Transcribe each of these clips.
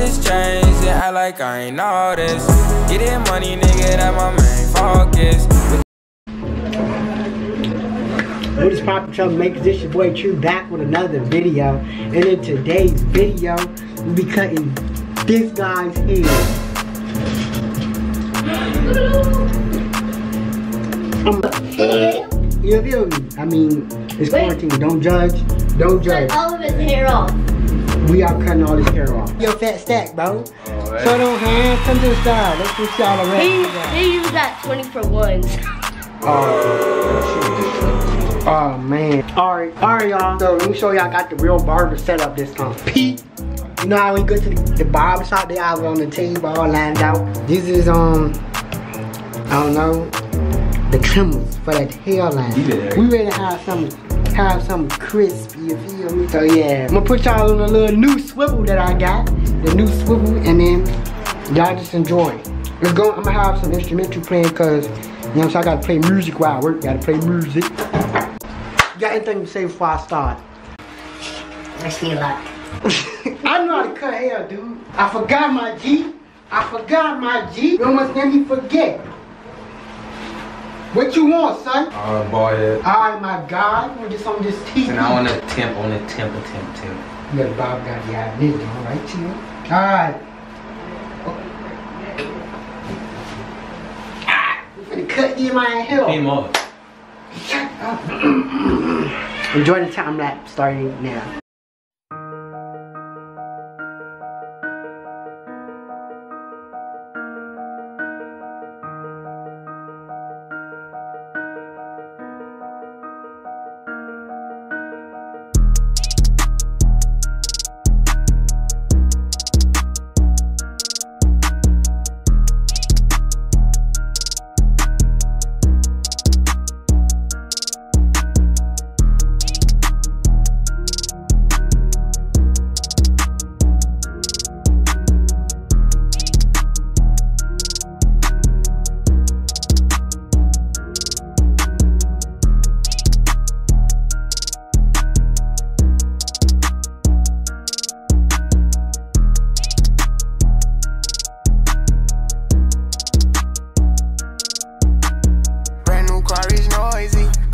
just changed and act like I ain't all this. Getting money, nigga, that my main focus. What is poppin' troublemakers? This your boy True back with another video. And in today's video, we'll be cutting this guy's hair. I'm, you feel me? I mean, it's Wait. quarantine. Don't judge. Don't judge. Cut all of his hair off. We are cutting all this hair off. Yo, fat stack, bro. So don't hands, come to the side. Let's just see all the He, rest. he used that 20 for ones. Oh. Oh man. Alright, alright y'all. So let me show y'all I got the real barber setup this time. Pete. You know how we go to the, the barber shop, they have it on the table all lined out. This is um I don't know the trimmers for that hairline. We ready to have some have some crisp, you feel me? So yeah, I'm gonna put y'all on a little new swivel that I got. The new swivel and then y'all just enjoy. Let's go, I'm gonna have some instrumental playing cause you know what I'm I gotta play music while I work, gotta play music. You got anything to say before I start? Wish me luck. I know how to cut hair, dude. I forgot my G. I forgot my G. You almost made me forget. What you want, son? Uh, bald head. Alright, my God. We're just on this TV. And I want a temp on the temp, a temp, temp. Yeah, Bob got the idea, all right, chill. Alright. Ah, I'm finna cut you in my hair. Came up. Shut up. Enjoy the time lapse starting now.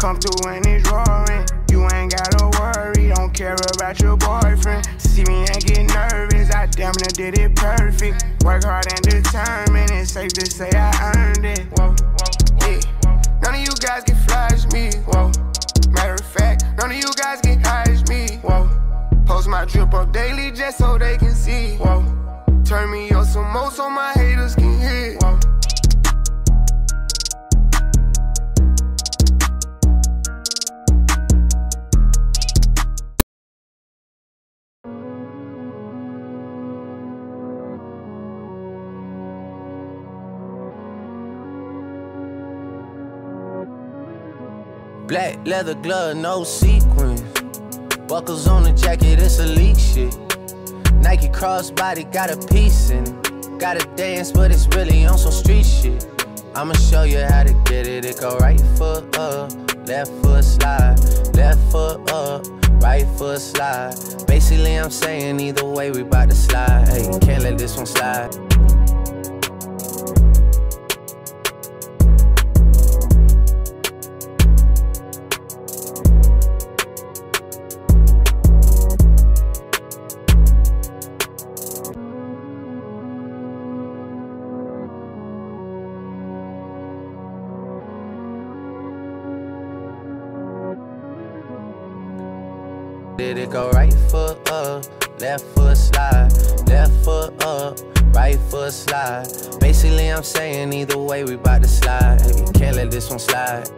Come through and it's roaring. You ain't gotta worry. Don't care about your boyfriend. See me and get nervous. I damn near did it perfect. Work hard and determined. It's safe to say I earned it. Whoa, yeah. None of you guys can flash me. Whoa. Matter of fact, none of you guys can hide me. Whoa. Post my drip up daily just so they can see. Whoa. Turn me up some more so my Black leather glove, no sequins. Buckles on the jacket, it's elite shit. Nike crossbody got a piece in it. Gotta dance, but it's really on some street shit. I'ma show you how to get it. It go right foot up, left foot slide, left foot up, right foot slide. Basically, I'm saying either way, we bout to slide. Hey, can't let this one slide. Did it go right foot up, left foot slide, left foot up, right foot slide. Basically, I'm saying either way, we bout to slide. Can't let this one slide.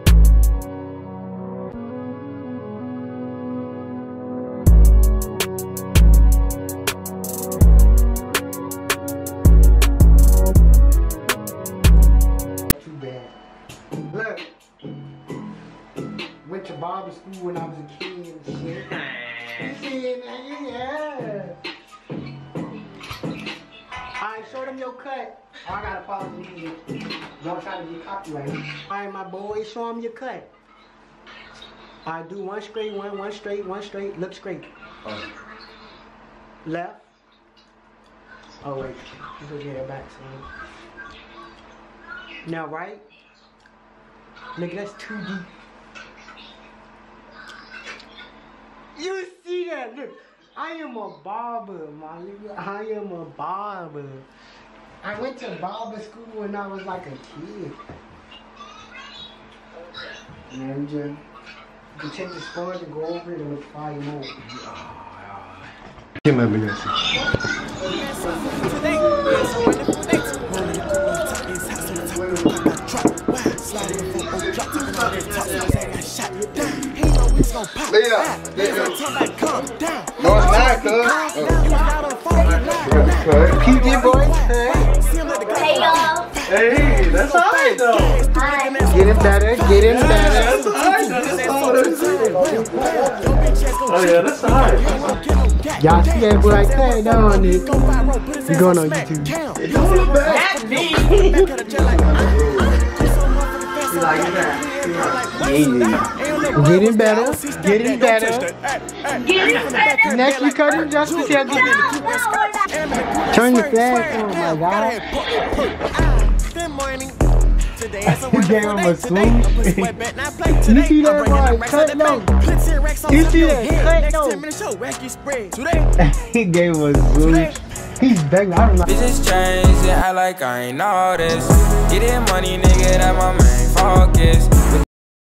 Show them your cut. Oh, I gotta pause the music. Don't try to be copyrighted. Alright, my boy, show them your cut. Alright, do one straight, one, one straight, one straight. Look straight. Oh. Left. Oh wait, you can get it back soon. Now right? Nigga, that's too deep. You see that? Look, I am a barber, my nigga. I am a barber. I went to barber school when I was like a kid. And just, you take the sponge and go over it and look fire more. Give me a minute. Leah, No, it's not, cuz. PG boys, hey. Hey y'all. Hey, that's alright though. Hi. Getting better, getting better. That's alright. That's all. Oh yeah, that's alright. Y'all see that boy like that down it. You going on YouTube. It's on the back. Getting better, getting better. Next we cut him just to see how Turn the flag, oh my god. You gave him a swoosh. you see that boy cut though? You see that cut though? he gave him a swoosh. He's begging. I don't know. Bitches change and act like I ain't all this. Getting money, nigga, that my main focus.